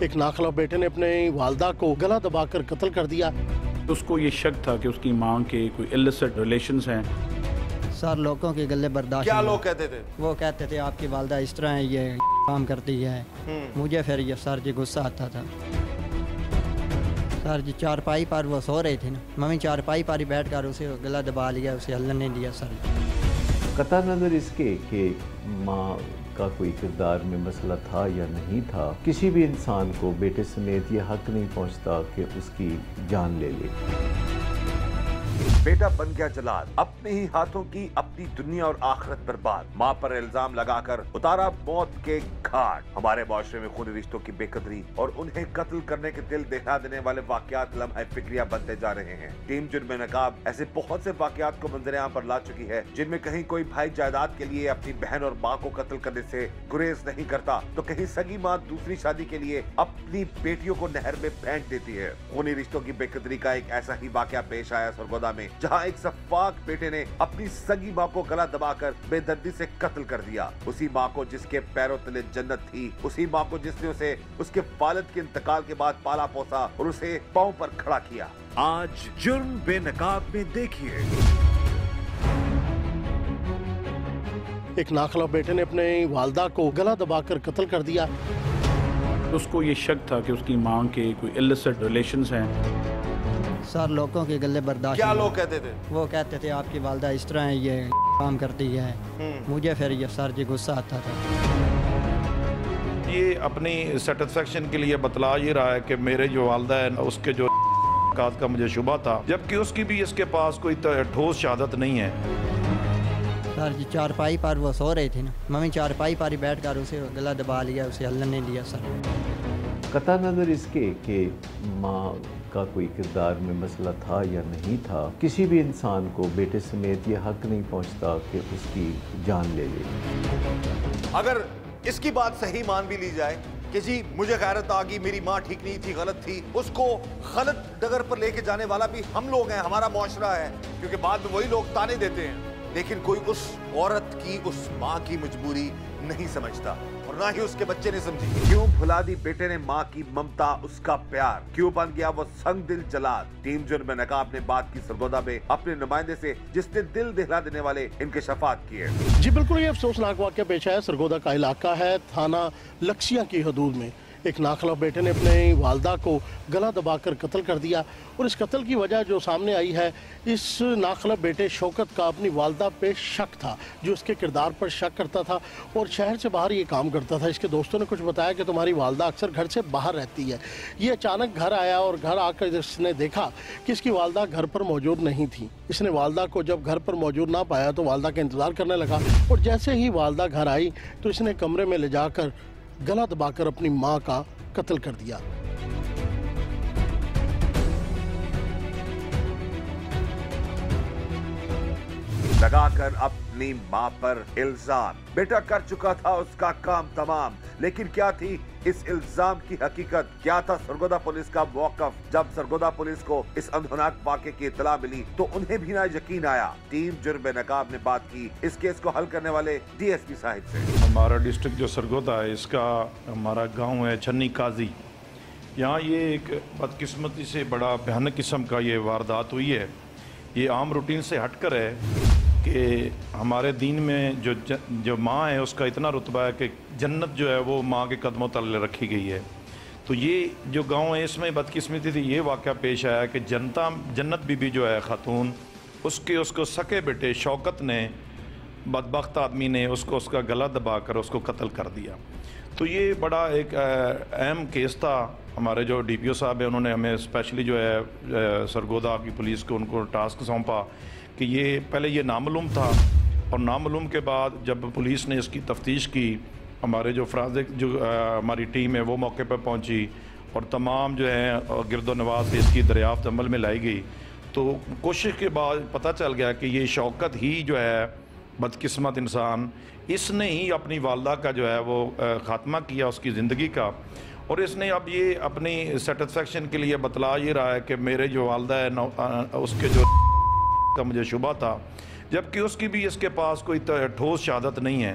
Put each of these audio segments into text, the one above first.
ایک ناخلا بیٹے نے اپنے والدہ کو گلا دبا کر قتل کر دیا۔ اس کو یہ شک تھا کہ اس کی ماں کے کوئی السٹ ریلیشنز ہیں۔ سر لوگوں کے گلے برداشت کیا لوگ کہتے تھے؟ وہ کہتے تھے آپ کی والدہ اس طرح ہے یہ کام کرتی ہے۔ مجھے پھر یہ سر جی غصہ آتا تھا۔ سر جی چارپائی پر وہ سو رہے تھے نا۔ ممی چارپائی پر ہی بیٹھ کر اسے گلا دبا لیا اسے ہلن نہیں دیا سر قطع نظر اس کے کہ ماں کا کوئی کردار میں مسئلہ تھا یا نہیں تھا، کسی بھی انسان کو بیٹے سمیت یہ حق نہیں پہنچتا کہ اس کی جان لے لے۔ بیٹا بن گیا جلال۔ اپنے ہی ہاتھوں کی اپنی دنیا اور آخرت پر بات ماں پر الزام لگا کر اتارا موت کے گھاٹ۔ ہمارے معاشرے میں خونی رشتوں کی بے قدری اور انہیں قتل کرنے کے دل دہلا دینے والے واقعات لمحہ فکریہ بنتے جا رہے ہیں۔ ٹیم جرم نقاب ایسے بہت سے واقعات کو منظر عام پر لا چکی ہے، جن میں کہیں کوئی بھائی جائیداد کے لیے اپنی بہن اور ماں کو قتل کرنے سے گریز نہیں کرتا، تو کہیں سگی ماں دوسری شادی کے لیے اپنی بیٹیوں کو نہر میں پھینک دیتی ہے۔ خونی رشتوں کی بے قدری کا ایک ایسا ہی واقعہ پیش آیا سرگودا میں۔ جہاں ایک سفاق بیٹے نے اپنی سگی ماں کو گلا دبا کر بے دردی سے قتل کر دیا۔ اسی ماں کو جس کے پیروں تلے جنت تھی اسی ماں کو جس نے اسے اس کے والد کے انتقال کے بعد پالا پوسا اور اسے پاؤں پر کھڑا کیا۔ آج جرم بے نقاب میں دیکھیے۔ ایک ناخلا بیٹے نے اپنے والدہ کو گلا دبا کر قتل کر دیا۔ اس کو یہ شک تھا کہ اس کی ماں کے کوئی السٹ ریلیشنز ہیں۔ سر لوگوں کے گلے برداشت کیا لوگ کہتے تھے؟ وہ کہتے تھے آپ کی والدہ اس طرح ہے یہ کام کرتی ہے۔ مجھے پھر یہ سر جی غصہ آتا تھا۔ یہ اپنی سیٹسفیکشن کے لیے بتلا یہ رہا ہے کہ میرے جو والدہ ہے اس کے جو کا مجھے شبہ تھا جبکہ اس کی بھی اس کے پاس کوئی ٹھوس شہادت نہیں ہے۔ سر جی چارپائی پر وہ سو رہے تھے نا۔ ممی چارپائی پر ہی بیٹھ کر اسے گلا دبا لیا اسے ہلن نہیں دیا سر۔ قطع نظر اس کے کہ ماں کا کوئی کردار میں مسئلہ تھا یا نہیں تھا، کسی بھی انسان کو بیٹے سمیت یہ حق نہیں پہنچتا کہ اس کی جان لے لے۔ اگر اس کی بات صحیح مان بھی لی جائے کہ جی مجھے غیرت آ گئی میری ماں ٹھیک نہیں تھی، غلط تھی، اس کو غلط ڈگر پر لے کے جانے والا بھی ہم لوگ ہیں، ہمارا معاشرہ ہے، کیونکہ بعد میں وہی لوگ تانے دیتے ہیں۔ لیکن کوئی اس عورت کی، اس ماں کی مجبوری نہیں سمجھتا۔ نہ ہی اس کے بچے نے سمجھی۔ کیوں بھلا دی بیٹے نے ماں کی ممتا، اس کا پیار؟ کیوں بن گیا وہ سنگ دل جلاد ٹیم جرم نقاب نے بات کی سرگودا میں اپنے نمائندے سے، جس نے دل دہلا دینے والے انکشافات کیے۔ جی بالکل، یہ افسوسناک واقعہ پیش آیا۔ سرگودا کا علاقہ ہے تھانہ لکسیاں کی حدود میں۔ ایک ناخلا بیٹے نے اپنے والدہ کو گلا دبا کر قتل کر دیا اور اس قتل کی وجہ جو سامنے آئی ہے، اس ناخلا بیٹے شوکت کا اپنی والدہ پہ شک تھا، جو اس کے کردار پر شک کرتا تھا اور شہر سے باہر یہ کام کرتا تھا۔ اس کے دوستوں نے کچھ بتایا کہ تمہاری والدہ اکثر گھر سے باہر رہتی ہے۔ یہ اچانک گھر آیا اور گھر آ کر اس نے دیکھا کہ اس کی والدہ گھر پر موجود نہیں تھی۔ اس نے والدہ کو جب گھر پر موجود نہ پایا تو والدہ کا انتظار کرنے لگا اور جیسے ہی والدہ گھر آئی تو اس نے کمرے میں لے جا کر گلا دبا کر اپنی ماں کا قتل کر دیا۔ لگا کر اپنی ماں پر الزام۔ بیٹا کر چکا تھا اس کا کام تمام، لیکن کیا تھی؟ اس الزام کی حقیقت کیا تھا؟ سرگودا پولیس کا موقف. جب سرگودا پولیس کو اس اندھناک واقعے کی اطلاع ملی تو انہیں بھی نہ یقین آیا۔ ٹیم جرم نقاب نے بات کی۔ اس کیس کو حل کرنے والے ڈی ایس پی صاحب سے۔ ہمارا ڈسٹرکٹ جو سرگودا ہے، اس کا ہمارا گاؤں ہے چھنی قاضی۔ یہاں یہ ایک بدقسمتی سے بڑا بھیانک قسم کا یہ واردات ہوئی ہے۔ یہ عام روٹین سے ہٹ کر ہے کہ ہمارے دین میں جو جو ماں ہے، اس کا اتنا رتبہ ہے کہ جنت جو ہے وہ ماں کے قدموں تلے رکھی گئی ہے۔ تو یہ جو گاؤں ہے، اس میں بدقسمتی تھی۔ یہ واقعہ پیش آیا کہ جنتا، جنت بی بی جو ہے، خاتون، اس کے، اس کو سکے بیٹے شوکت نے، بدبخت آدمی نے اس کو، اس کا گلا دبا کر اس کو قتل کر دیا۔ تو یہ بڑا ایک اہم کیس تھا۔ ہمارے جو ڈی پی او صاحب ہیں، انہوں نے ہمیں اسپیشلی جو ہے سرگودا کی پولیس کو، ان کو ٹاسک سونپا کہ یہ پہلے یہ نامعلوم تھا۔ اور نامعلوم کے بعد جب پولیس نے اس کی تفتیش کی ہمارے جو فرازق جو ہماری ٹیم ہے، وہ موقع پہ پہنچی اور تمام جو ہیں گرد و نواز سے اس کی دریافت عمل میں لائی گئی۔ تو کوشش کے بعد پتہ چل گیا کہ یہ شوکت ہی جو ہے، بدقسمت انسان، اس نے ہی اپنی والدہ کا جو ہے، وہ خاتمہ کیا اس کی زندگی کا۔ اور اس نے اب یہ اپنی سیٹسفیکشن کے لیے بتلا یہ رہا ہے کہ میرے جو والدہ ہے اس کے جو کا مجھے شبہ تھا۔ جبکہ اس کی بھی اس کے پاس کوئی ٹھوس شہادت نہیں ہے۔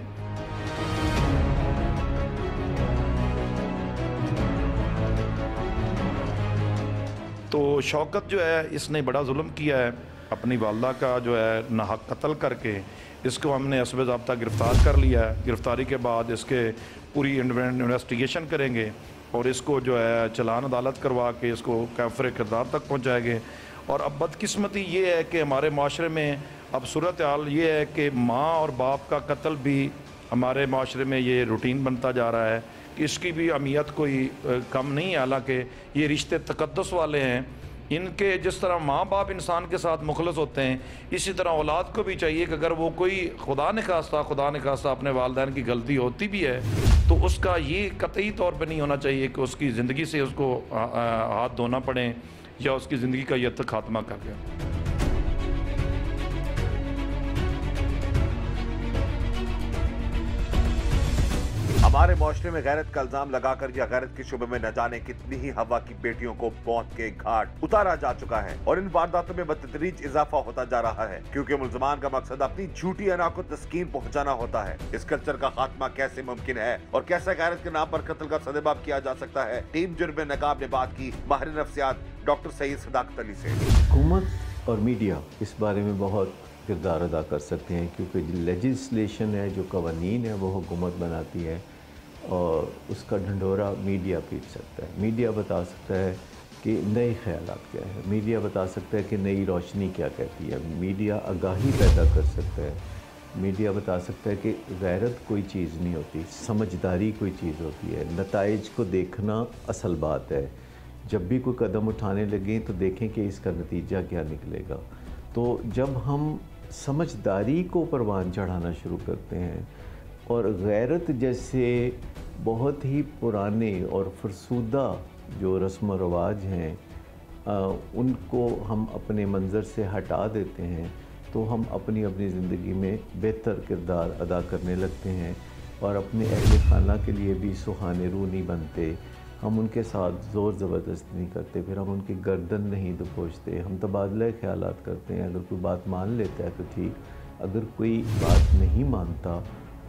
تو شوکت جو ہے، اس نے بڑا ظلم کیا ہے۔ اپنی والدہ کا جو ہے ناحق قتل کر کے، اس کو ہم نے حسب ضابطہ گرفتار کر لیا ہے۔ گرفتاری کے بعد اس کے پوری انویسٹیگیشن کریں گے اور اس کو جو ہے چلان عدالت کروا کے اس کو کیفر کردار تک پہنچائیں گے۔ اور اب بدقسمتی یہ ہے کہ ہمارے معاشرے میں اب صورتحال یہ ہے کہ ماں اور باپ کا قتل بھی ہمارے معاشرے میں یہ روٹین بنتا جا رہا ہے۔ اس کی بھی اہمیت کوئی کم نہیں ہے۔ حالانکہ یہ رشتے تقدس والے ہیں۔ ان کے جس طرح ماں باپ انسان کے ساتھ مخلص ہوتے ہیں، اسی طرح اولاد کو بھی چاہیے کہ اگر وہ کوئی خدا نخواستہ خدا نخواستہ اپنے والدین کی غلطی ہوتی بھی ہے، تو اس کا یہ قطعی طور پہ نہیں ہونا چاہیے کہ اس کی زندگی سے اس کو ہاتھ دھونا پڑے یا اس کی زندگی کا یہ تک خاتمہ کر گیا ہمارے معاشرے میں غیرت کا الزام لگا کر یا غیرت کے شعبے میں نہ جانے کتنی ہی ہوا کی بیٹیوں کو بہت کے گھاٹ اتارا جا چکا ہے اور ان وارداتوں میں بتدریج اضافہ ہوتا جا رہا ہے کیونکہ ملزمان کا مقصد اپنی جھوٹی انا کو تسکین پہنچانا ہوتا ہے۔ اس کلچر کا خاتمہ کیسے ممکن ہے اور کیسے غیرت کے نام پر قتل کا سدباب کیا جا سکتا ہے؟ ٹیم جرم نقاب نے بات کی ماہر نفسیات ڈاکٹر سعید صداقت علی سے۔ حکومت اور میڈیا اس بارے میں بہت کردار ادا کر سکتے ہیں کیونکہ لیجسلیشن ہے، جو قوانین ہے وہ حکومت بناتی ہے۔ اور اس کا ڈھنڈورا میڈیا پیٹ سکتا ہے۔ میڈیا بتا سکتا ہے کہ نئے خیالات کیا ہے میڈیا بتا سکتا ہے کہ نئی روشنی کیا کہتی ہے۔ میڈیا آگاہی پیدا کر سکتا ہے۔ میڈیا بتا سکتا ہے کہ غیرت کوئی چیز نہیں ہوتی، سمجھداری کوئی چیز ہوتی ہے۔ نتائج کو دیکھنا اصل بات ہے۔ جب بھی کوئی قدم اٹھانے لگیں تو دیکھیں کہ اس کا نتیجہ کیا نکلے گا۔ تو جب ہم سمجھداری کو پروان چڑھانا شروع کرتے ہیں اور غیرت جیسے بہت ہی پرانے اور فرسودہ جو رسم و رواج ہیں ان کو ہم اپنے منظر سے ہٹا دیتے ہیں تو ہم اپنی اپنی زندگی میں بہتر کردار ادا کرنے لگتے ہیں اور اپنے اہل خانہ کے لیے بھی سہانے رو نہیں بنتے۔ ہم ان کے ساتھ زور زبردست نہیں کرتے، پھر ہم ان کی گردن نہیں دپوچتے ہم تبادلہ خیالات کرتے ہیں۔ اگر کوئی بات مان لیتا ہے تو ٹھیک، اگر کوئی بات نہیں مانتا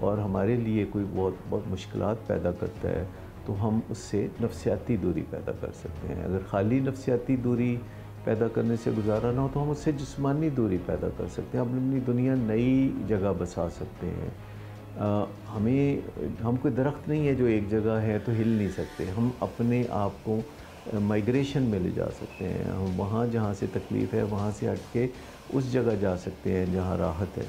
اور ہمارے لیے کوئی بہت بہت مشکلات پیدا کرتا ہے، تو ہم اس سے نفسیاتی دوری پیدا کر سکتے ہیں۔ اگر خالی نفسیاتی دوری پیدا کرنے سے گزارا نہ ہو، تو ہم اس سے جسمانی دوری پیدا کر سکتے ہیں۔ ہم اپنی دنیا نئی جگہ بسا سکتے ہیں۔ ہمیں، ہم کوئی درخت نہیں ہے جو ایک جگہ ہے تو ہل نہیں سکتے۔ ہم اپنے آپ کو مائگریشن میں لے جا سکتے ہیں۔ ہم وہاں جہاں سے تکلیف ہے، وہاں سے ہٹ کے اس جگہ جا سکتے ہیں جہاں راحت ہے۔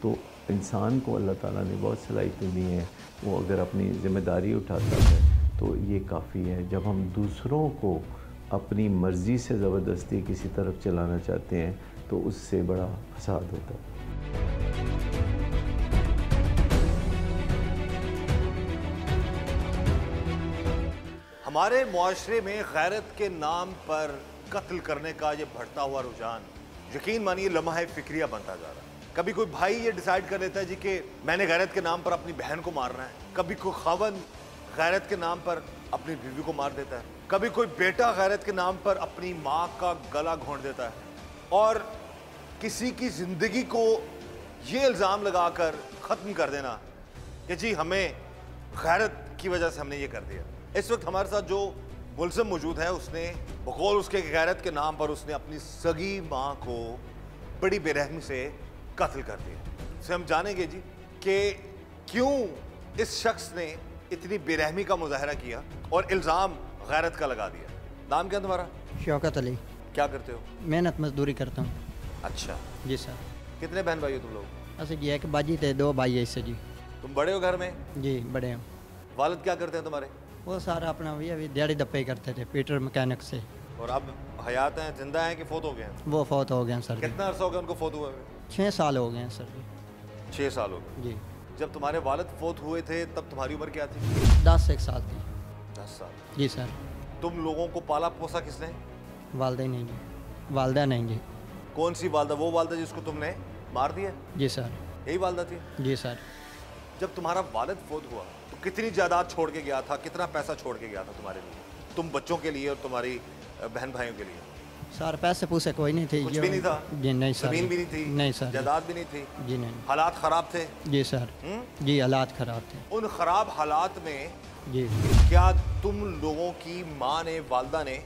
تو انسان کو اللہ تعالیٰ نے بہت صلاحیتیں دی ہیں، وہ اگر اپنی ذمہ داری اٹھاتا ہے تو یہ کافی ہے۔ جب ہم دوسروں کو اپنی مرضی سے زبردستی کسی طرف چلانا چاہتے ہیں تو اس سے بڑا فساد ہوتا ہے۔ ہمارے معاشرے میں غیرت کے نام پر قتل کرنے کا یہ بڑھتا ہوا رجحان، یقین مانیے لمحہ فکریہ بنتا جا رہا ہے۔ کبھی کوئی بھائی یہ ڈیسائیڈ کر لیتا ہے جی کہ میں نے غیرت کے نام پر اپنی بہن کو مارنا ہے۔ کبھی کوئی خاون غیرت کے نام پر اپنی بیوی کو مار دیتا ہے۔ کبھی کوئی بیٹا غیرت کے نام پر اپنی ماں کا گلا گھونٹ دیتا ہے۔ اور کسی کی زندگی کو یہ الزام لگا کر ختم کر دینا کہ جی ہمیں غیرت کی وجہ سے ہم نے یہ کر دیا۔ اس وقت ہمارے ساتھ جو ملزم موجود ہے، اس نے بقول اس کے غیرت کے نام پر اس نے اپنی سگی ماں کو بڑی بے رحمی سے قتل کر دیا۔ سے ہم جانیں گے جی کہ کیوں اس شخص نے اتنی بے رحمی کا مظاہرہ کیا اور الزام غیرت کا لگا دیا۔ نام کیا تمہارا؟ شوکت علی۔ کیا کرتے ہو؟ محنت مزدوری کرتا ہوں۔ اچھا۔ جی سر۔ کتنے بہن بھائی ہو تم لوگ؟ اسے جی ایک باجی تھے دو بھائی ہے اس سے جی۔ تم بڑے ہو گھر میں؟ جی بڑے ہوں والد کیا کرتے ہیں تمہارے؟ وہ سارا اپنا بھی ابھی دیہڑی دپے ہی کرتے تھے پیٹر مکینک سے۔ اور اب حیات ہیں زندہ ہیں کہ فوت ہو گئے ہیں؟ وہ فوت ہو گئے ہیں سر جی۔ کتنا عرصہ ہو گیا ان کو فوت ہوئے؟ چھ سال ہو گئے ہیں سر جی۔ چھ سال ہو گئے۔ جی۔ جب تمہارے والد فوت ہوئے تھے تب تمہاری عمر کیا تھی؟ دس ایک سال تھی۔ دس سال۔ جی سر۔ تم لوگوں کو پالا پوسا کس نے؟ والدہ نہیں جی۔ والدہ نہیں جی۔ کون سی والدہ؟ وہ والدہ جس کو تم نے مار دیا؟ جی سر۔ یہی والدہ تھی؟ جی سر۔ جب تمہارا والد فوت ہوا تو کتنی جائیداد چھوڑ کے گیا تھا؟ کتنا پیسہ چھوڑ کے گیا تھا تمہارے لیے؟ تم بچوں کے لیے اور تمہاری بہن بھائیوں کے لیے؟ سر پیسے پوسے کوئی نہیں تھی کچھ بھی نہیں تھا؟ جی نہیں سر زمین بھی نہیں تھی نہیں سر جداد بھی نہیں تھی؟ جی نہیں۔ حالات خراب تھے؟ جی سر جی حالات خراب تھے۔ ان خراب حالات میں جی۔ کیا تم لوگوں کی ماں نے والدہ نے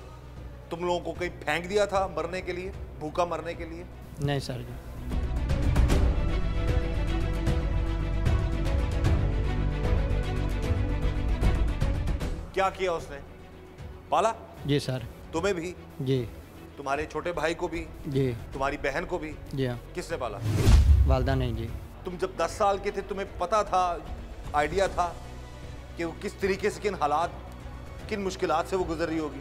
تم لوگوں کو کہیں پھینک دیا تھا مرنے کے لیے؟ بھوکا مرنے کے لیے؟ نہیں سر جی۔ کیا کیا اس نے؟ پالا جی سر۔ تمہیں بھی؟ جی۔ تمہارے چھوٹے بھائی کو بھی جی۔ تمہاری بہن کو بھی؟ جی۔ ہاں کس نے پالا؟ والدہ نہیں جی۔ تم جب دس سال کے تھے تمہیں پتا تھا آئیڈیا تھا کہ وہ کس طریقے سے کن حالات کن مشکلات سے وہ گزر رہی ہوگی؟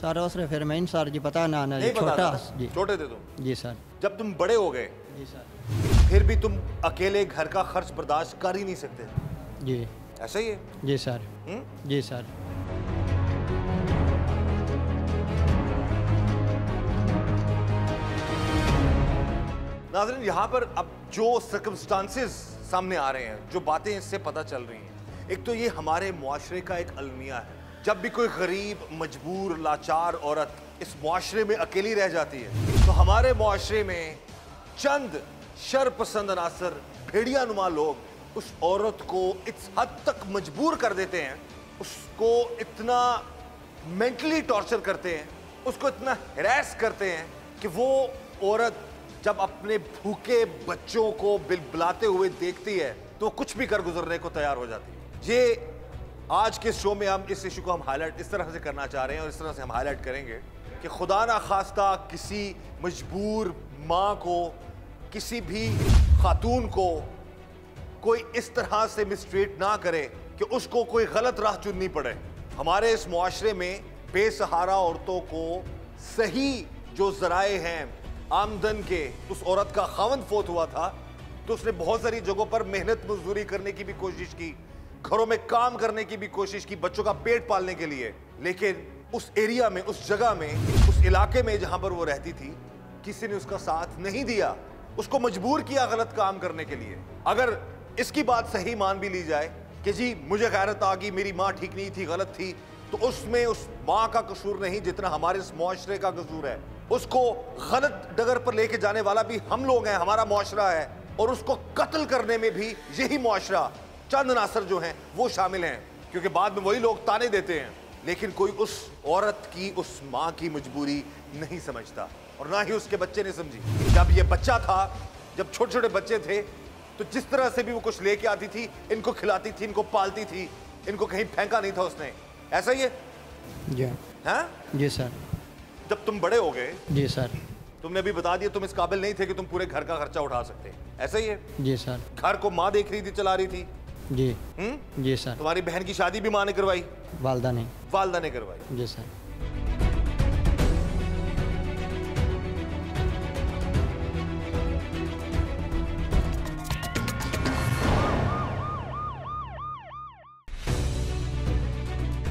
سارا اس نے پھر میں سار جی پتا نہ آنا جی چھوٹا جی۔ چھوٹے تھے تم؟ جی سار جب تم بڑے ہو گئے جی سر۔ پھر بھی تم اکیلے گھر کا خرچ برداشت کر ہی نہیں سکتے؟ جی۔ ایسا ہی ہے؟ جی سر۔ جی سر۔ ناظرین، یہاں پر اب جو سرکمسٹانسز سامنے آ رہے ہیں، جو باتیں اس سے پتہ چل رہی ہیں۔ ایک تو یہ ہمارے معاشرے کا ایک المیہ ہے۔ جب بھی کوئی غریب، مجبور، لاچار عورت اس معاشرے میں اکیلی رہ جاتی ہے، تو ہمارے معاشرے میں چند شرپسند عناصر، بھیڑیا نما لوگ اس عورت کو اس حد تک مجبور کر دیتے ہیں، اس کو اتنا مینٹلی ٹارچر کرتے ہیں، اس کو اتنا ہراس کرتے ہیں کہ وہ عورت جب اپنے بھوکے بچوں کو بل بلاتے ہوئے دیکھتی ہے، تو کچھ بھی کر گزرنے کو تیار ہو جاتی ہے۔ یہ آج کے شو میں ہم اس ایشو کو ہم ہائی لائٹ اس طرح سے کرنا چاہ رہے ہیں اور اس طرح سے ہم ہائی لائٹ کریں گے کہ خدا نخواستہ کسی مجبور ماں کو، کسی بھی خاتون کو کوئی اس طرح سے مسٹریٹ نہ کرے کہ اس کو کوئی غلط راہ چننی پڑے۔ ہمارے اس معاشرے میں بے سہارا عورتوں کو صحیح جو ذرائع ہیں آمدن کے اس عورت کا خاوند فوت ہوا تھا تو اس نے بہت ساری جگہوں پر محنت مزدوری کرنے کی بھی کوشش کی، گھروں میں کام کرنے کی بھی کوشش کی بچوں کا پیٹ پالنے کے لیے۔ لیکن اس ایریا میں، اس جگہ میں، اس علاقے میں جہاں پر وہ رہتی تھی، کسی نے اس کا ساتھ نہیں دیا۔ اس کو مجبور کیا غلط کام کرنے کے لیے۔ اگر اس کی بات صحیح مان بھی لی جائے کہ جی مجھے غیرت آ گئی، میری ماں ٹھیک نہیں تھی، غلط تھی، تو اس میں اس ماں کا قصور نہیں جتنا ہمارے اس معاشرے کا قصور ہے۔ اس کو غلط ڈگر پر لے کے جانے والا بھی ہم لوگ ہیں ہمارا معاشرہ ہے۔ اور اس کو قتل کرنے میں بھی یہی معاشرہ۔ چند ناصر جو ہیں وہ شامل ہیں۔ کیونکہ بعد میں وہی لوگ تانے دیتے ہیں۔ لیکن کوئی اس عورت کی اس ماں کی مجبوری نہیں سمجھتا۔ اور نہ ہی اس کے بچے نے سمجھی۔ جب یہ بچہ تھا جب چھوٹے چھوٹے بچے تھے تو جس طرح سے بھی وہ کچھ لے کے آتی تھی ان کو کھلاتی تھی ان کو پالتی تھی ان کو کہیں پھینکا نہیں تھا اس نے۔ ایسا ہی ہے؟ جی۔ ہاں؟ جی سر۔ جب تم بڑے ہو گئے جی سر۔ تم نے ابھی بتا دیا تم اس قابل نہیں تھے کہ تم پورے گھر کا خرچہ اٹھا سکتے۔ ایسا ہی ہے؟ جی سر۔ گھر کو ماں دیکھ رہی تھی چلا رہی تھی۔ جی۔ جی سر۔ تمہاری بہن کی شادی بھی ماں نے کروائی؟ والدہ نے۔ والدہ نے کروائی۔ جی سر۔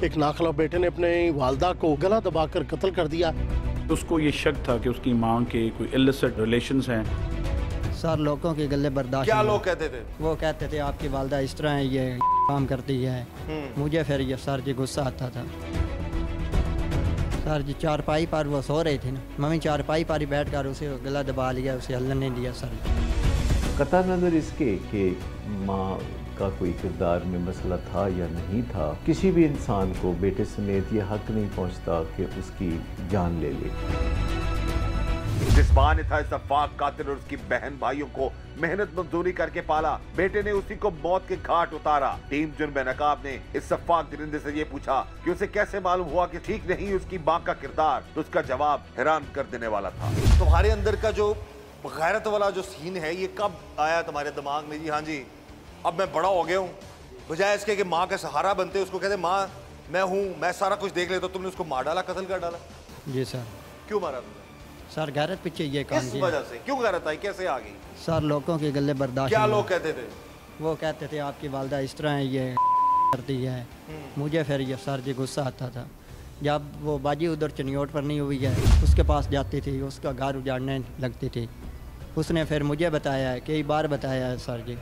ایک ناخلہ بیٹے نے اپنے والدہ کو گلہ دبا کر قتل کر دیا۔ اس کو یہ شک تھا کہ اس کی ماں کے کوئی illicit relations ہیں۔ سر لوگوں کے گلے برداشت کیا لوگ کہتے تھے؟ وہ کہتے تھے آپ کی والدہ اس طرح ہے یہ کام کرتی ہے۔ مجھے پھر یہ سر جی غصہ آتا تھا۔ سر جی چار پائی پر وہ سو رہے تھے نا۔ ممی چارپائی پر ہی بیٹھ کر اسے گلہ دبا لیا اسے اللہ نے دیا سر جی۔ قطع نظر اس کے کہ ماں کا کوئی کردار میں مسئلہ تھا یا نہیں تھا کسی بھی انسان کو بیٹے سمیت یہ حق نہیں پہنچتا کہ اس کی جان لے لے۔ جس ماں نے تھا اس افاق قاتل اور اس کی بہن بھائیوں کو محنت مزدوری کر کے پالا بیٹے نے اسی کو موت کے گھاٹ اتارا۔ ٹیم جنب نقاب نے اس افاق درندے سے یہ پوچھا کہ اسے کیسے معلوم ہوا کہ ٹھیک نہیں اس کی ماں کا کردار؟ تو اس کا جواب حیران کر دینے والا تھا۔ تمہارے اندر کا جو غیرت والا جو سین ہے یہ کب آیا تمہارے دماغ میں؟ جی ہاں جی۔ اب میں بڑا ہو گیا ہوں۔ بجائے اس کے کہ ماں کا سہارا بنتے اس کو کہتے ہیں ماں میں ہوں میں سارا کچھ دیکھ لیتا تم نے اس کو مار ڈالا قتل کر ڈالا۔ جی سر۔ کیوں مارا تم نے؟ سر غیرت پیچھے یہ کام کیا۔ وجہ سے؟ کیوں غیرت آئی؟ کیسے آ گئی؟ سر لوگوں کے گلے برداشت کیا لوگ کہتے تھے؟ وہ کہتے تھے آپ کی والدہ اس طرح ہے یہ کرتی ہے۔ مجھے پھر یہ سر جی غصہ آتا تھا۔ جب وہ باجی ادھر چنیوٹ پر نہیں ہوئی ہے اس کے پاس جاتی تھی اس کا گھر اجاڑنے لگتی تھی۔ اس نے پھر مجھے بتایا ہے کئی بار بتایا ہے سر جی۔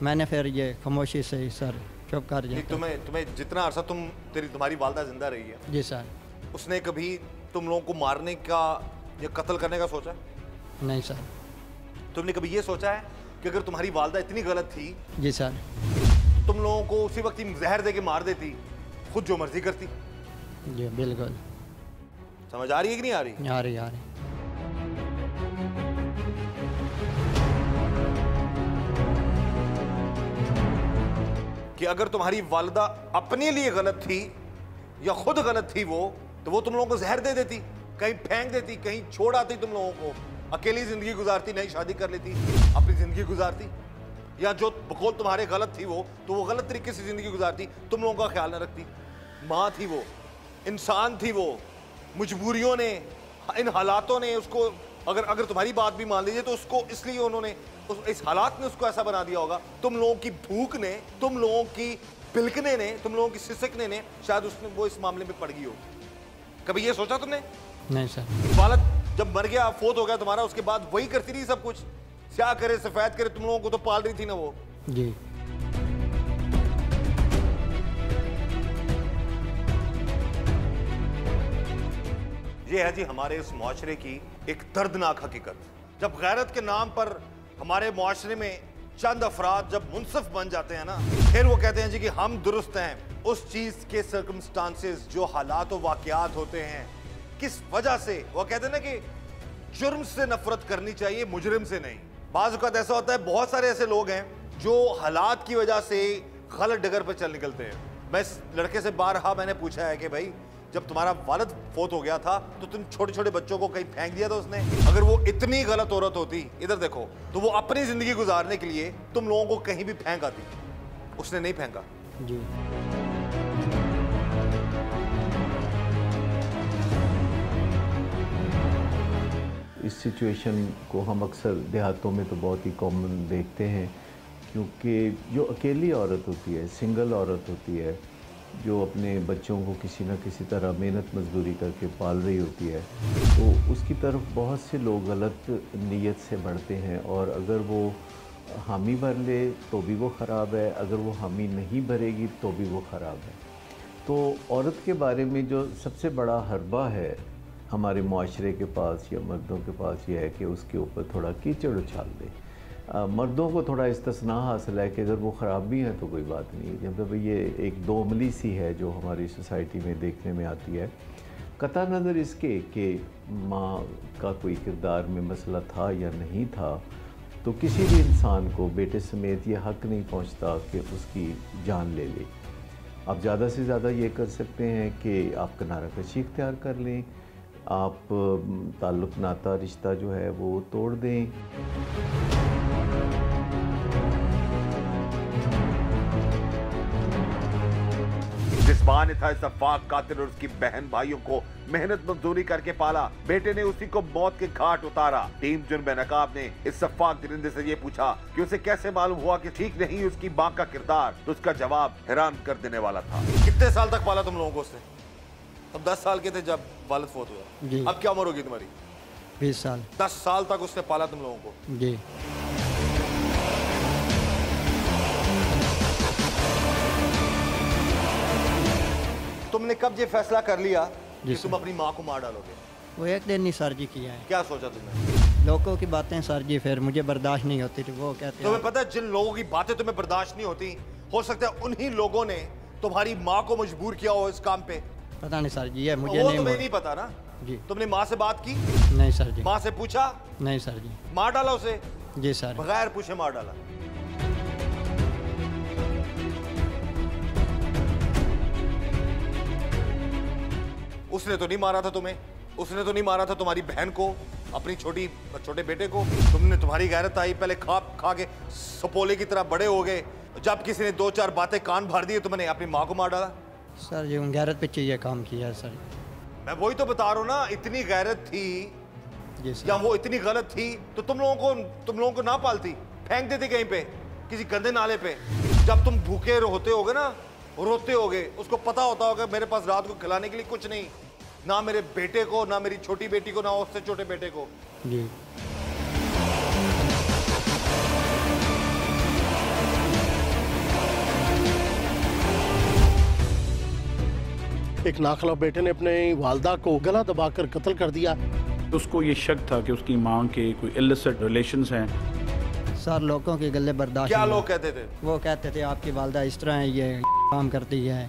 میں نے پھر یہ خاموشی سے سر چپ کر دیا تمہیں تمہیں جتنا عرصہ تم تیری تمہاری والدہ زندہ رہی ہے جی سر۔ اس نے کبھی تم لوگوں کو مارنے کا یا قتل کرنے کا سوچا؟ نہیں سر۔ تم نے کبھی یہ سوچا ہے کہ اگر تمہاری والدہ اتنی غلط تھی جی سر۔ تم لوگوں کو اسی وقت ہی زہر دے کے مار دیتی خود جو مرضی کرتی؟ جی بالکل۔ سمجھ آ رہی ہے کہ نہیں آ رہی؟ آ رہی آ رہی۔ کہ اگر تمہاری والدہ اپنے لیے غلط تھی یا خود غلط تھی وہ، تو وہ تم لوگوں کو زہر دے دیتی، کہیں پھینک دیتی، کہیں چھوڑ آتی تم لوگوں کو۔ اکیلی زندگی گزارتی نہیں شادی کر لیتی، اپنی زندگی گزارتی۔ یا جو بقول تمہارے غلط تھی وہ، تو وہ غلط طریقے سے زندگی گزارتی، تم لوگوں کا خیال نہ رکھتی۔ ماں تھی وہ، انسان تھی وہ، مجبوریوں نے، ان حالاتوں نے اس کو اگر اگر تمہاری بات بھی مان لیجیے تو اس کو اس لیے انہوں نے اس حالات نے اس کو ایسا بنا دیا ہوگا۔ تم لوگوں کی بھوک نے تم لوگوں کی پلکنے نے تم لوگوں کی سسکنے نے شاید اس نے وہ اس معاملے میں پڑ گئی ہو۔ کبھی یہ سوچا تم نے؟ نہیں سر۔ والد جب مر گیا فوت ہو گیا تمہارا اس کے بعد وہی کرتی رہی سب کچھ۔ سیاہ کرے سفید کرے تم لوگوں کو تو پال رہی تھی نا وہ۔ جی۔ یہ ہے جی ہمارے اس معاشرے کی ایک دردناک حقیقت۔ جب غیرت کے نام پر ہمارے معاشرے میں چند افراد جب منصف بن جاتے ہیں نا، پھر وہ کہتے ہیں جی کہ ہم درست ہیں۔ اس چیز کے سرکمسٹانسز جو حالات و واقعات ہوتے ہیں، کس وجہ سے؟ وہ کہتے ہیں نا کہ جرم سے نفرت کرنی چاہیے، مجرم سے نہیں۔ بعض اوقات ایسا ہوتا ہے، بہت سارے ایسے لوگ ہیں جو حالات کی وجہ سے غلط ڈگر پہ چل نکلتے ہیں۔ میں اس لڑکے سے بارہا میں نے پوچھا ہے کہ بھائی جب تمہارا والد فوت ہو گیا تھا تو تم چھوٹے چھوٹے بچوں کو کہیں پھینک دیا تھا اس نے؟ اگر وہ اتنی غلط عورت ہوتی ادھر دیکھو تو وہ اپنی زندگی گزارنے کے لیے تم لوگوں کو کہیں بھی پھینک آتی۔ اس نے نہیں پھینکا۔ جی۔ اس سچویشن کو ہم اکثر دیہاتوں میں تو بہت ہی کامن دیکھتے ہیں کیونکہ جو اکیلی عورت ہوتی ہے سنگل عورت ہوتی ہے جو اپنے بچوں کو کسی نہ کسی طرح محنت مزدوری کر کے پال رہی ہوتی ہے، تو اس کی طرف بہت سے لوگ غلط نیت سے بڑھتے ہیں اور اگر وہ حامی بھر لے تو بھی وہ خراب ہے، اگر وہ حامی نہیں بھرے گی تو بھی وہ خراب ہے۔ تو عورت کے بارے میں جو سب سے بڑا حربہ ہے ہمارے معاشرے کے پاس یا مردوں کے پاس یہ ہے کہ اس کے اوپر تھوڑا کیچڑ اچھال دے۔ مردوں کو تھوڑا استثناء حاصل ہے کہ اگر وہ خراب بھی ہیں تو کوئی بات نہیں۔ جب یہ ایک دو عملی سی ہے جو ہماری سوسائٹی میں دیکھنے میں آتی ہے، قطع نظر اس کے کہ ماں کا کوئی کردار میں مسئلہ تھا یا نہیں تھا، تو کسی بھی انسان کو بیٹے سمیت یہ حق نہیں پہنچتا کہ اس کی جان لے لے۔ آپ زیادہ سے زیادہ یہ کر سکتے ہیں کہ آپ کنارہ کشی اختیار کر لیں، آپ تعلق ناتا رشتہ جو ہے وہ توڑ دیں۔ عثمان تھا اس افاق قاتل اور اس کی بہن بھائیوں کو محنت مزدوری کر کے پالا۔ بیٹے نے اسی کو موت کے گھاٹ اتارا۔ ٹیم جنب نقاب نے اس افاق درندے سے یہ پوچھا کہ اسے کیسے معلوم ہوا کہ ٹھیک نہیں اس کی ماں کا کردار؟ تو اس کا جواب حیران کر دینے والا تھا۔ کتنے سال تک پالا تم لوگوں کو اس نے؟ دس سال کے تھے جب والد فوت ہوا۔ جی۔ اب کیا عمر ہوگی تمہاری؟ بیس سال۔ دس سال تک اس نے پالا تم لوگوں کو؟ جی۔ تم نے کب یہ فیصلہ کر لیا جی کہ تم اپنی ماں کو مار ڈالو گے؟ وہ ایک دن نہیں سر جی کیا ہے۔ کیا سوچا تم نے؟ لوگوں کی باتیں سر جی پھر مجھے برداشت نہیں ہوتی وہ کہتے تمہیں پتہ جن لوگوں کی باتیں تمہیں برداشت نہیں ہوتی ہو سکتا ہے انہی لوگوں نے تمہاری ماں کو مجبور کیا ہو اس کام پہ۔ پتہ نہیں سر جی ہے مجھے نہیں نہیں پتا نا؟ جی۔ تم نے ماں سے بات کی؟ نہیں سر جی۔ ماں سے پوچھا؟ نہیں سر جی۔ مار ڈالا اسے؟ جی سر۔ بغیر پوچھے مار ڈالا۔ اس نے تو نہیں مارا تھا تمہیں؟ اس نے تو نہیں مارا تھا تمہاری بہن کو؟ اپنی چھوٹی چھوٹے بیٹے کو؟ تم نے تمہاری غیرت آئی پہلے کھا کھا کے سپولے کی طرح بڑے ہو گئے۔ جب کسی نے دو چار باتیں کان بھر دی تم نے اپنی ماں کو مار ڈالا؟ سر یہ غیرت پہ چاہیے کام کیا سر۔ میں وہی تو بتا رہا ہوں نا اتنی غیرت تھی جی، یا وہ اتنی غلط تھی تو تم لوگوں کو تم لوگوں کو نہ پالتی؟ پھینک دیتی کہیں پہ؟ کسی گندے نالے پہ؟ جب تم بھوکے ہوتے ہوگے نا روتے ہو گے اس کو پتا ہوتا ہوگا میرے پاس رات کو کھلانے کے لیے کچھ نہیں۔ نہ میرے بیٹے کو نہ میری چھوٹی بیٹی کو نہ اس سے چھوٹے بیٹے کو۔ جی۔ ایک ناخلا بیٹے نے اپنے والدہ کو گلا دبا کر قتل کر دیا۔ اس کو یہ شک تھا کہ اس کی ماں کے کوئی illicit relations ہیں۔ سر لوگوں کے گلے برداشت کیا لوگ کہتے تھے؟ وہ کہتے تھے آپ کی والدہ اس طرح ہے یہ کام کرتی ہے۔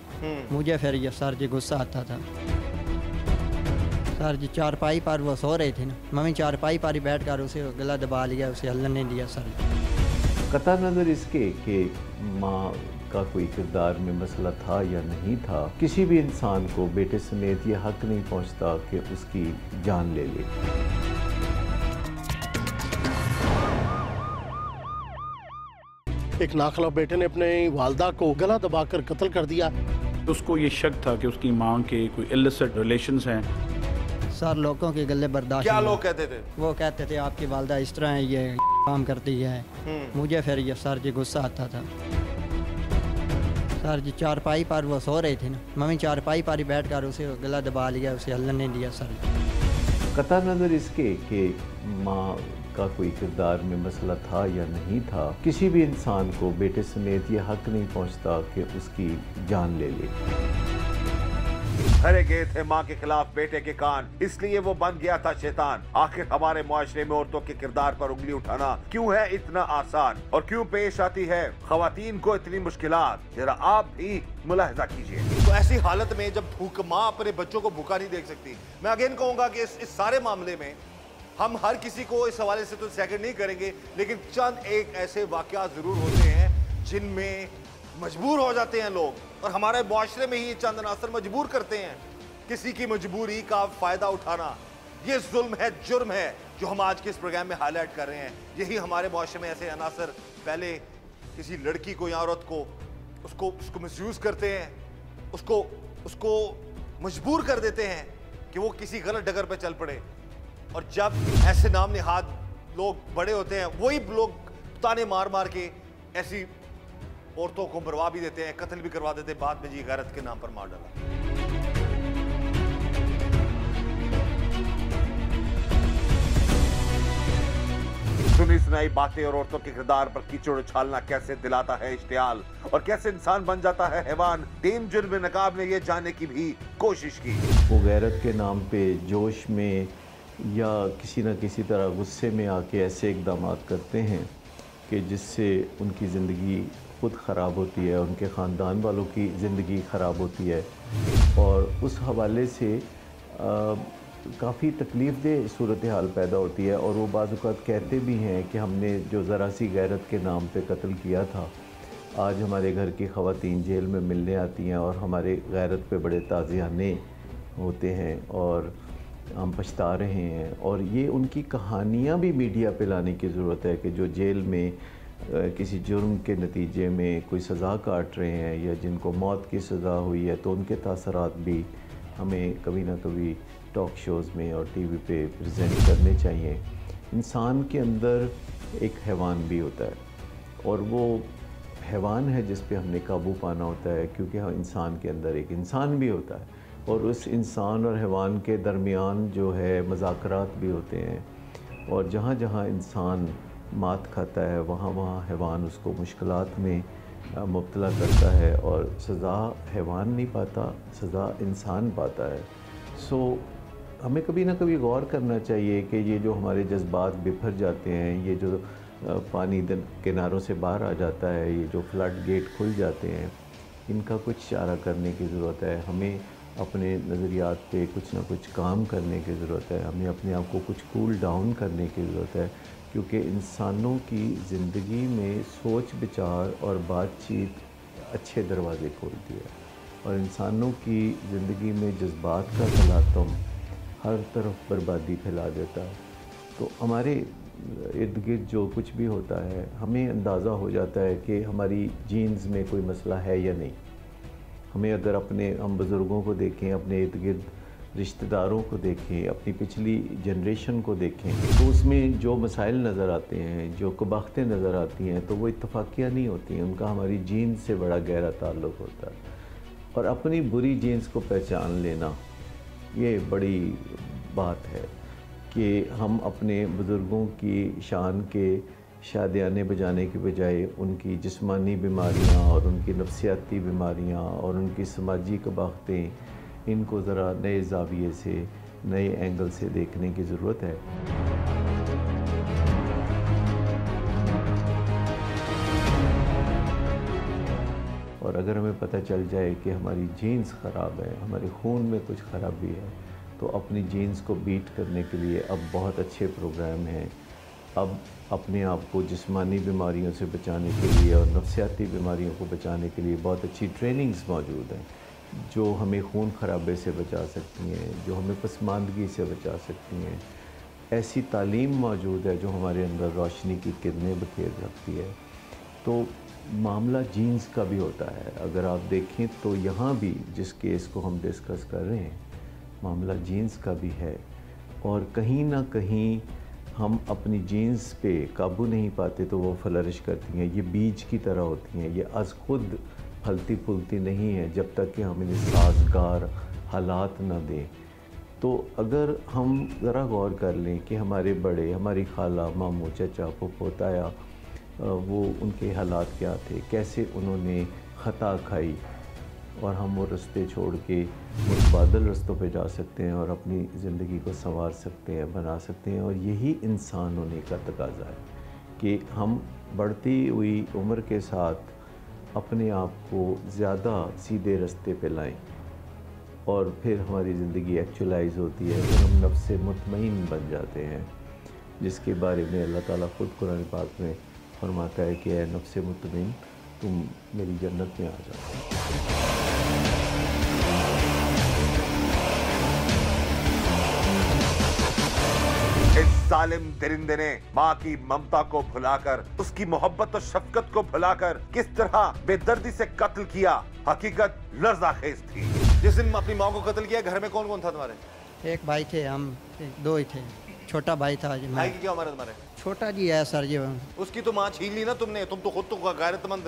مجھے پھر یہ سر جی غصہ آتا تھا۔ سر جی چارپائی پر وہ سو رہے تھے نا۔ ممی چارپائی پر ہی بیٹھ کر اسے گلا دبا لیا اسے ہلن دیا سر جی۔ قطع نظر اس کے کہ ماں کا کوئی کردار میں مسئلہ تھا یا نہیں تھا کسی بھی انسان کو بیٹے سمیت یہ حق نہیں پہنچتا کہ اس کی جان لے لے۔ ایک ناخلا بیٹے نے اپنے والدہ کو گلا دبا کر قتل کر دیا۔ اس کو یہ شک تھا کہ اس کی ماں کے کوئی illicit relations ہیں۔ سر لوگوں کے گلے برداشت کیا لوگ کہتے تھے؟ وہ کہتے تھے آپ کی والدہ اس طرح ہے یہ کام کرتی ہے۔ مجھے پھر یہ سر جی غصہ آتا تھا۔ سر جی چارپائی پر وہ سو رہے تھے نا۔ ممی چارپائی پر ہی بیٹھ کر اسے گلا دبا لیا اسے ہلن نہیں دیا سر جی۔ قطع نظر اس کے کہ ماں کا کوئی کردار میں مسئلہ تھا یا نہیں تھا کسی بھی انسان کو بیٹے سمیت یہ حق نہیں پہنچتا کہ اس کی جان لے لے۔ بھرے گئے تھے ماں کے خلاف بیٹے کے کان۔ اس لیے وہ بن گیا تھا شیطان۔ آخر ہمارے معاشرے میں عورتوں کے کردار پر انگلی اٹھانا کیوں ہے اتنا آسان؟ اور کیوں پیش آتی ہے؟ خواتین کو اتنی مشکلات۔ ذرا آپ ہی ملاحظہ کیجیے۔ تو ایسی حالت میں جب بھوک ماں اپنے بچوں کو بھوکا نہیں دیکھ سکتی۔ میں اگین کہوں گا کہ اس, اس سارے معاملے میں ہم ہر کسی کو اس حوالے سے تو سیکنڈ نہیں کریں گے لیکن چند ایک ایسے واقعات ضرور ہوتے ہیں جن میں مجبور ہو جاتے ہیں لوگ اور ہمارے معاشرے میں ہی چند عناصر مجبور کرتے ہیں۔ کسی کی مجبوری کا فائدہ اٹھانا، یہ ظلم ہے، جرم ہے جو ہم آج کے اس پروگرام میں ہائی لائٹ کر رہے ہیں۔ یہی ہمارے معاشرے میں ایسے عناصر پہلے کسی لڑکی کو یا عورت کو اس کو اس کو مسیوز کرتے ہیں، اس کو اس کو مجبور کر دیتے ہیں کہ وہ کسی غلط ڈگر پہ چل پڑے۔ اور جب ایسے نام نہاد لوگ بڑے ہوتے ہیں، وہی لوگ تانے مار مار کے ایسی عورتوں کو مروا بھی دیتے ہیں قتل بھی کروا دیتے ہیں۔ بعد میں جی غیرت کے نام پر مار ڈالا۔ سنی سنائی باتیں اور عورتوں کے کردار پر کیچڑ اچھالنا کیسے دلاتا ہے اشتعال اور کیسے انسان بن جاتا ہے حیوان؟ ڈیمجر میں نقاب نے یہ جانے کی بھی کوشش کی۔ وہ غیرت کے نام پہ جوش میں یا کسی نہ کسی طرح غصے میں آ کے ایسے اقدامات کرتے ہیں کہ جس سے ان کی زندگی خود خراب ہوتی ہے، ان کے خاندان والوں کی زندگی خراب ہوتی ہے۔ اور اس حوالے سے کافی تکلیف دہ صورتحال پیدا ہوتی ہے۔ اور وہ بعض اوقات کہتے بھی ہیں کہ ہم نے جو ذرا سی غیرت کے نام پہ قتل کیا تھا، آج ہمارے گھر کی خواتین جیل میں ملنے آتی ہیں اور ہمارے غیرت پہ بڑے تازیانے ہوتے ہیں اور ہم پچھتا رہے ہیں۔ اور یہ ان کی کہانیاں بھی میڈیا پہ لانے کی ضرورت ہے کہ جو جیل میں کسی جرم کے نتیجے میں کوئی سزا کاٹ رہے ہیں یا جن کو موت کی سزا ہوئی ہے تو ان کے تاثرات بھی ہمیں کبھی نہ کبھی ٹاک شوز میں اور ٹی وی پہ پریزنٹ کرنے چاہیے۔ انسان کے اندر ایک حیوان بھی ہوتا ہے اور وہ حیوان ہے جس پہ ہم نے قابو پانا ہوتا ہے کیونکہ انسان کے اندر ایک انسان بھی ہوتا ہے اور اس انسان اور حیوان کے درمیان جو ہے مذاکرات بھی ہوتے ہیں اور جہاں جہاں انسان مات کھاتا ہے، وہاں وہاں حیوان اس کو مشکلات میں مبتلا کرتا ہے اور سزا حیوان نہیں پاتا، سزا انسان پاتا ہے۔ سو ہمیں کبھی نہ کبھی غور کرنا چاہیے کہ یہ جو ہمارے جذبات بپھر جاتے ہیں، یہ جو پانی کناروں سے باہر آ جاتا ہے، یہ جو فلڈ گیٹ کھل جاتے ہیں، ان کا کچھ چارہ کرنے کی ضرورت ہے۔ ہمیں اپنے نظریات پہ کچھ نہ کچھ کام کرنے کی ضرورت ہے، ہمیں اپنے آپ کو کچھ کول ڈاؤن کرنے کی ضرورت ہے۔ کیونکہ انسانوں کی زندگی میں سوچ، بچار اور بات چیت اچھے دروازے کھولتی ہے۔ اور انسانوں کی زندگی میں جذبات کا تلاتم ہر طرف بربادی پھیلا دیتا ہے۔ تو ہمارے ارد گرد جو کچھ بھی ہوتا ہے، ہمیں اندازہ ہو جاتا ہے کہ ہماری جینز میں کوئی مسئلہ ہے یا نہیں۔ ہمیں اگر اپنے ہم بزرگوں کو دیکھیں، اپنے ارد گرد رشتہ داروں کو دیکھیں، اپنی پچھلی جنریشن کو دیکھیں، تو اس میں جو مسائل نظر آتے ہیں، جو کباختیں نظر آتی ہیں، تو وہ اتفاقیہ نہیں ہوتی ہیں۔ ان کا ہماری جین سے بڑا گہرا تعلق ہوتا ہے۔ اور اپنی بری جینس کو پہچان لینا، یہ بڑی بات ہے کہ ہم اپنے بزرگوں کی شان کے شادیانے بجانے کے بجائے ان کی جسمانی بیماریاں اور ان کی نفسیاتی بیماریاں اور ان کی سماجی کباختیں ان کو ذرا نئے زاویے سے، نئے اینگل سے دیکھنے کی ضرورت ہے۔ اور اگر ہمیں پتہ چل جائے کہ ہماری جینز خراب ہے، ہمارے خون میں کچھ بھی ہے، تو اپنی جینز کو بیٹ کرنے کے لیے اب بہت اچھے پروگرام ہیں۔ اب اپنے آپ کو جسمانی بیماریوں سے بچانے کے لیے اور نفسیاتی بیماریوں کو بچانے کے لیے بہت اچھی ٹریننگز موجود ہیں۔ جو ہمیں خون خرابے سے بچا سکتی ہیں، جو ہمیں پسماندگی سے بچا سکتی ہیں۔ ایسی تعلیم موجود ہے جو ہمارے اندر روشنی کی کرنیں بکھیر رکھتی ہے۔ تو معاملہ جینز کا بھی ہوتا ہے۔ اگر آپ دیکھیں تو یہاں بھی جس کیس کو ہم ڈسکس کر رہے ہیں، معاملہ جینز کا بھی ہے۔ اور کہیں نہ کہیں ہم اپنی جینز پہ قابو نہیں پاتے تو وہ فلرش کرتی ہیں۔ یہ بیج کی طرح ہوتی ہیں۔ یہ از خود پھلتی پھولتی نہیں ہے جب تک کہ ہم انہیں سازگار حالات نہ دیں۔ تو اگر ہم ذرا غور کر لیں کہ ہمارے بڑے، ہماری خالہ، ماموں، چچا پھپھو تایا وہ ان کے حالات کیا تھے؟ کیسے انہوں نے خطا کھائی؟ اور ہم وہ رستے چھوڑ کے متبادل رستوں پہ جا سکتے ہیں اور اپنی زندگی کو سنوار سکتے ہیں، بنا سکتے ہیں۔ اور یہی انسان ہونے کا تقاضا ہے کہ ہم بڑھتی ہوئی عمر کے ساتھ اپنے آپ کو زیادہ سیدھے رستے پہ لائیں اور پھر ہماری زندگی ایکچولائز ہوتی ہے، پھر ہم نفس مطمئن بن جاتے ہیں، جس کے بارے میں اللہ تعالیٰ خود قرآن پاک میں فرماتا ہے کہ اے نفس مطمئن، تم میری جنت میں آ جاؤ۔ ظالم درندے نے ماں کی ممتا کو بھلا کر اس کی محبت اور شفقت کو بھلا کر کس طرح بے دردی سے قتل کیا؟ حقیقت لرزہ خیز تھی۔ جس دن اپنی ماں کو قتل کیا گھر میں کون کون تھا تمہارے؟ ایک بھائی تھے ہم دو ہی تھے۔ چھوٹا بھائی تھا جی بھائی کی کیا عمر ہے تمہارے؟ چھوٹا جی ہے سر جی۔ اس کی تو ماں چھین لی نا تم نے تم تو خود تو غیرت مند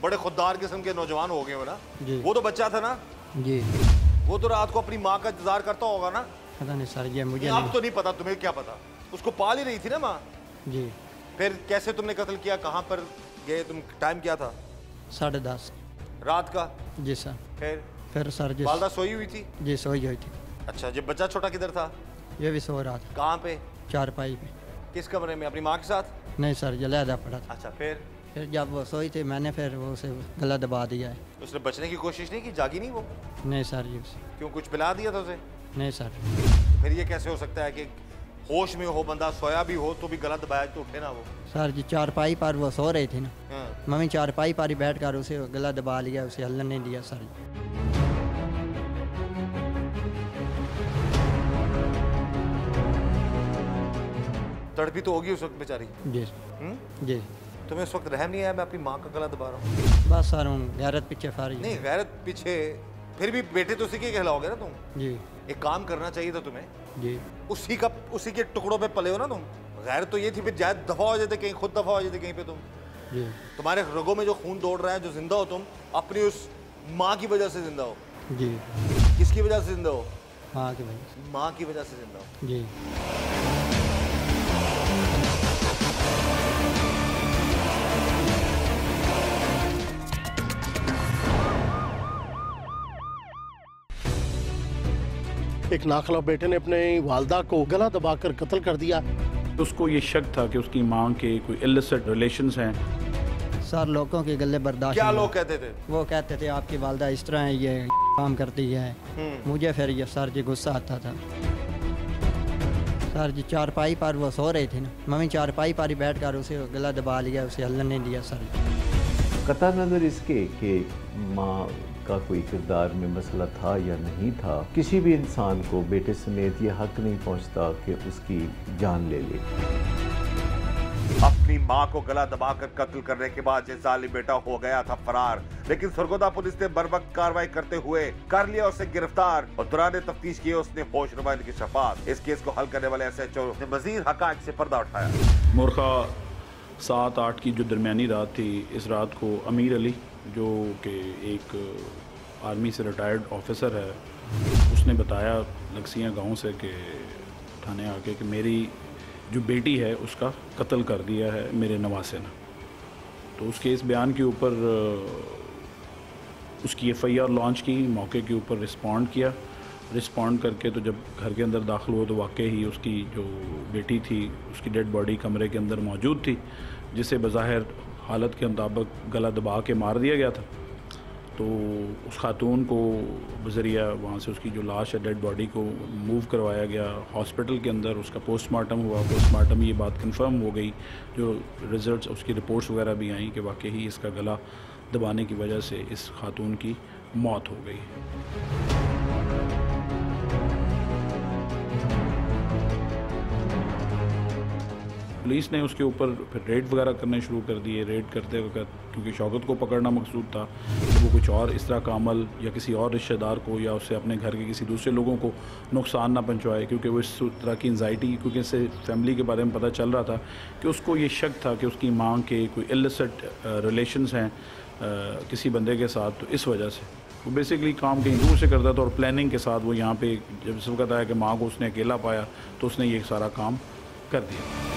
بڑے خوددار قسم کے نوجوان ہو گئے ہو نا۔ جی۔ وہ تو بچہ تھا نا؟ جی۔ وہ تو رات کو اپنی ماں کا انتظار کرتا ہوگا نا؟ پتہ نہیں سر جی مجھے نہیں۔ تو نہیں پتا تمہیں کیا پتا؟ اس کو پال ہی رہی تھی نا ماں۔ جی۔ پھر کیسے تم نے قتل کیا؟ کہاں پر گئے تم؟ ٹائم کیا تھا؟ ساڑھے دس۔ رات کا؟ جی سر۔ پھر؟ پھر سر جی والدہ سوئی ہوئی تھی؟ جی سوئی ہوئی تھی۔ اچھا جب بچہ چھوٹا کدھر تھا؟ یہ بھی سو رہا تھا۔ کہاں پہ؟ چار پائی پہ۔ کس کمرے میں؟ اپنی ماں کے ساتھ؟ نہیں سر جی علیحدہ پڑا تھا۔ اچھا پھر؟ پھر جب وہ سوئی تھی میں نے پھر وہ اسے گلا دبا دیا ہے۔ اس نے بچنے کی کوشش نہیں کی؟ جاگی نہیں وہ؟ نہیں سر جی۔ کیوں کچھ پلا دیا تھا اسے؟ نہیں سر۔ پھر یہ کیسے ہو سکتا ہے کہ ہوش میں ہو بندہ سویا بھی ہو تو بھی غلط دبایا تو اٹھے نا وہ۔ سر جی چار پائی پر وہ سو رہی تھی نا۔ ہاں۔ ممی چار پائی پر ہی بیٹھ کر اسے گلا دبا لیا اسے ہلن نہیں دیا سر جی۔ تڑپی تو ہوگی اس وقت بیچاری۔ جی۔ جی۔ تمہیں اس وقت رحم نہیں آیا؟ میں اپنی ماں کا گلا دبا رہا ہوں۔ بس سر ہوں غیرت پیچھے فاری نہیں غیرت پیچھے۔ پھر بھی بیٹے تو اسی کے کہلاؤ گے نا تم؟ جی۔ ایک کام کرنا چاہیے تھا تمہیں۔ جی۔ اسی کا اسی کے ٹکڑوں پہ پلے ہو نا تم۔ غیر تو یہ تھی پھر جائے دفاع ہو جاتے کہیں خود دفاع ہو جاتے کہیں پہ تم۔ جی۔ تمہارے رگوں میں جو خون دوڑ رہا ہے جو زندہ ہو تم اپنی اس ماں کی وجہ سے زندہ ہو۔ جی۔ کس کی وجہ سے زندہ ہو؟ ہاں کہ بھائی ماں کی وجہ سے زندہ ہو۔ جی۔ ایک ناخلا بیٹے نے اپنے والدہ کو گلہ دبا کر قتل کر دیا۔ اس کو یہ شک تھا کہ اس کی ماں کے کوئی illicit relations ہیں۔ سار لوگوں کے گلے برداشت کیا لوگ کہتے تھے؟ وہ کہتے تھے آپ کی والدہ اس طرح ہیں یہ کام کرتی ہے۔ مجھے پھر یہ سار جی غصہ آتا تھا۔ سار جی چار پائی پار وہ سو رہے تھے نا۔ ممی چار پائی پاری بیٹھ کر اسے گلہ دبا لیا اسے ہلن نہیں دیا سر جی۔ قطع نظر اس کے کہ ماں کا کوئی کردار میں مسئلہ تھا یا نہیں تھا کسی بھی انسان کو بیٹے سمیت یہ حق نہیں پہنچتا کہ اس کی جان لے لے۔ اپنی ماں کو گلا دبا کر قتل کرنے کے بعد یہ ظالم بیٹا ہو گیا تھا فرار لیکن سرگودا پولیس نے بر وقت کاروائی کرتے ہوئے کر لیا اسے گرفتار اور دوران تفتیش کیے اس نے ہوش نما کی شفاعت۔ اس کیس کو حل کرنے والے ایس ایچ او نے مزید حقائق سے پردہ اٹھایا۔ مرخا سات آٹھ کی جو درمیانی رات تھی اس رات کو امیر علی جو کہ ایک آرمی سے ریٹائرڈ آفیسر ہے، اس نے بتایا لکسیاں گاؤں سے کہ تھانے آ کے کہ میری جو بیٹی ہے، اس کا قتل کر دیا ہے میرے نواسے نے۔ تو اس کے اس بیان کے اوپر، اس کی ایف آئی آر لانچ کی، موقع کے اوپر رسپونڈ کیا۔ رسپونڈ کر کے تو جب گھر کے اندر داخل ہوا تو واقع ہی اس کی جو بیٹی تھی، اس کی ڈیڈ باڈی کمرے کے اندر موجود تھی، جسے بظاہر حالت کے مطابق گلا دبا کے مار دیا گیا تھا۔ تو اس خاتون کو بذریعہ وہاں سے اس کی جو لاش ہے، ڈیڈ باڈی کو موو کروایا گیا۔ ہاسپٹل کے اندر اس کا پوسٹ مارٹم ہوا۔ پوسٹ مارٹم یہ بات کنفرم ہو گئی۔ جو ریزلٹس، اس کی رپورٹس وغیرہ بھی آئیں کہ واقعی اس کا گلا دبانے کی وجہ سے اس خاتون کی موت ہو گئی۔ پولیس نے اس کے اوپر پھر ریڈ وغیرہ کرنے شروع کر دیے، ریڈ کرتے وقت کیونکہ شوکت کو پکڑنا مقصود تھا کہ وہ کچھ اور اس طرح کا عمل یا کسی اور رشتہ دار کو یا اسے اپنے گھر کے کسی دوسرے لوگوں کو نقصان نہ پہنچوائے، کیونکہ وہ اس طرح کی انزائٹی کیونکہ اس سے فیملی کے بارے میں پتہ چل رہا تھا کہ اس کو یہ شک تھا کہ اس کی ماں کے کوئی السٹ ریلیشنز ہیں کسی بندے کے ساتھ، تو اس وجہ سے۔ وہ بیسکلی کام کہیں دور سے کرتا تھا اور پلاننگ کے ساتھ وہ یہاں پہ جب اس وقت آیا کہ ماں کو اس نے اکیلا پایا تو اس نے یہ سارا کام کر دیا۔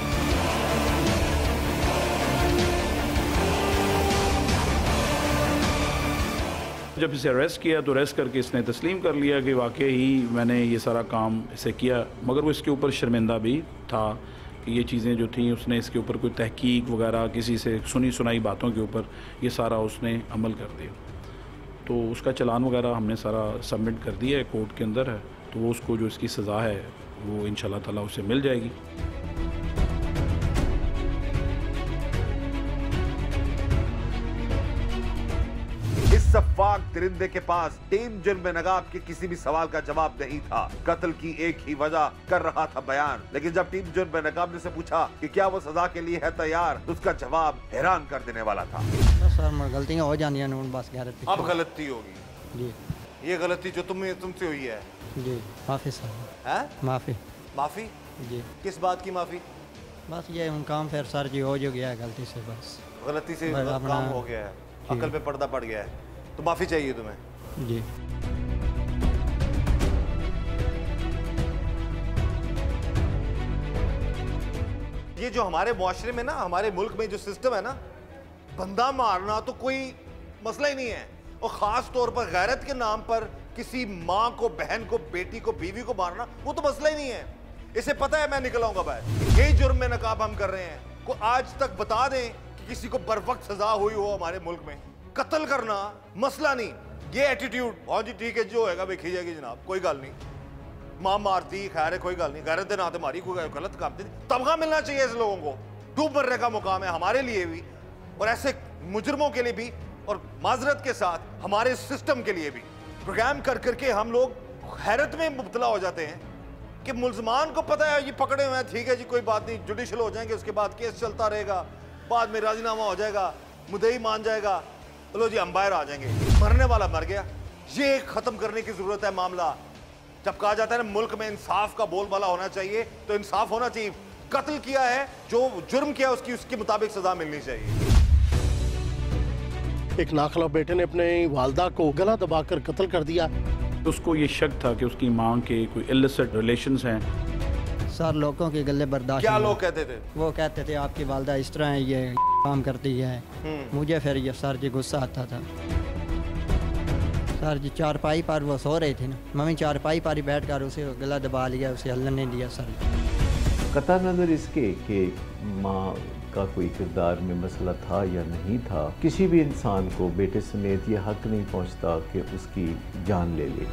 جب اسے اریسٹ کیا تو اریسٹ کر کے اس نے تسلیم کر لیا کہ واقعی ہی میں نے یہ سارا کام اسے کیا، مگر وہ اس کے اوپر شرمندہ بھی تھا کہ یہ چیزیں جو تھیں اس نے اس کے اوپر کوئی تحقیق وغیرہ، کسی سے سنی سنائی باتوں کے اوپر یہ سارا اس نے عمل کر دیا۔ تو اس کا چلان وغیرہ ہم نے سارا سبمٹ کر دیا ہے، کورٹ کے اندر ہے، تو وہ اس کو جو اس کی سزا ہے وہ ان شاء اللہ تعالیٰ اسے مل جائے گی۔ اس سفاق درندے کے پاس ٹیم جرم نگاب کے کسی بھی سوال کا جواب نہیں تھا۔ قتل کی ایک ہی وجہ کر رہا تھا بیان۔ لیکن جب ٹیم جرم نگاب نے سے پوچھا کہ کیا وہ سزا کے لیے ہے تیار تو اس کا جواب حیران کر دینے والا تھا۔ سر غلطیاں ہو نون بس غیرت اب غلطی ہوگی۔ جی۔ یہ غلطی جو تم تم سے ہوئی ہے۔ جی معافی سر۔ ہیں معافی۔ معافی؟ جی۔ کس بات کی معافی؟ بس یہ ان کام پھر سر جی ہو جو گیا ہے غلطی سے بس۔ غلطی سے کام ہو گیا ہے۔ عقل پہ پردہ پڑ گیا ہے۔ تو معافی چاہیے تمہیں۔ جی۔ یہ جو ہمارے معاشرے میں نا ہمارے ملک میں جو سسٹم ہے نا بندہ مارنا تو کوئی مسئلہ ہی نہیں ہے۔ اور خاص طور پر غیرت کے نام پر کسی ماں کو بہن کو بیٹی کو بیوی کو مارنا وہ تو مسئلہ ہی نہیں ہے۔ اسے پتہ ہے میں نکل آؤں گا باہر۔ یہی جرم میں نقاب ہم کر رہے ہیں۔ کو آج تک بتا دیں کہ کسی کو بر وقت سزا ہوئی ہو ہمارے ملک میں۔ قتل کرنا مسئلہ نہیں۔ یہ ایٹیٹیوڈ ہاں جی ٹھیک ہے جو ہوئے گا، ویکھی جائے گی جناب، کوئی گل نہیں۔ ماں مارتی، خیر ہے، کوئی گل نہیں۔ غیرت دے ناتے ماری، کوئی غلط کام دی تمغہ ملنا چاہیے اس لوگوں کو۔ ڈوب مرنے کا مقام ہے ہمارے لیے بھی، اور ایسے مجرموں کے لیے بھی، اور معذرت کے ساتھ ہمارے سسٹم کے لیے بھی۔ پروگرام کر کر کے ہم لوگ حیرت میں مبتلا ہو جاتے ہیں کہ ملزمان کو پتہ ہے، یہ پکڑے ہوئے ہیں، ٹھیک ہے جی کوئی بات نہیں جوڈیشل ہو جائیں گے، اس کے بعد کیس چلتا رہے گا، بعد میں راضی نامہ ہو جائے گا، مدعی مان جائے گا۔ چلو جی امبائر آ جائیں گے۔ مرنے والا مر گیا۔ یہ ختم کرنے کی ضرورت ہے معاملہ۔ جب کہا جاتا ہے نا ملک میں انصاف کا بول بالا ہونا چاہیے تو انصاف ہونا چاہیے۔ قتل کیا ہے جو جرم کیا اس کی اس کے مطابق سزا ملنی چاہیے۔ ایک ناخلا بیٹے نے اپنے والدہ کو گلا دبا کر قتل کر دیا۔ اس کو یہ شک تھا کہ اس کی ماں کے کوئی السٹ ریلیشنز ہیں۔ سر لوگوں کے گلے برداشت کیا لوگ کہتے تھے؟ وہ کہتے تھے آپ کی والدہ اس طرح ہے یہ کام کرتی ہے۔ مجھے پھر یہ سر جی غصہ آتا تھا۔ سر جی چارپائی پر وہ سو رہے تھے نا۔ ممی چارپائی پر ہی بیٹھ کر اسے گلا دبا لیا اسے ہلن نہیں دیا سر قطع نظر اس کے کہ ماں کا کوئی کردار میں مسئلہ تھا یا نہیں تھا کسی بھی انسان کو بیٹے سمیت یہ حق نہیں پہنچتا کہ اس کی جان لے لے۔